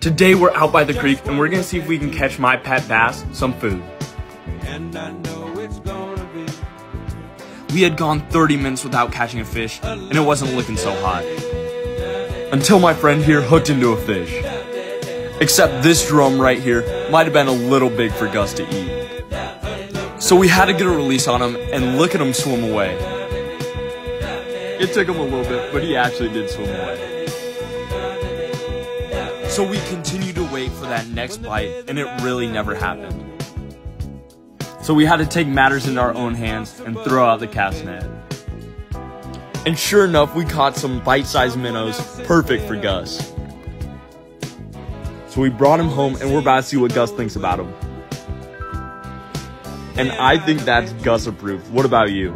Today we're out by the creek and we're gonna see if we can catch my pet bass some food. We had gone 30 minutes without catching a fish and it wasn't looking so hot. Until my friend here hooked into a fish. Except this drum right here might have been a little big for Gus to eat. So we had to get a release on him and look at him swim away. It took him a little bit, but he actually did swim away. So we continued to wait for that next bite, and it really never happened. So we had to take matters into our own hands and throw out the cast net. And sure enough, we caught some bite-sized minnows, perfect for Gus. So we brought him home, and we're about to see what Gus thinks about him. And I think that's Gus approved. What about you?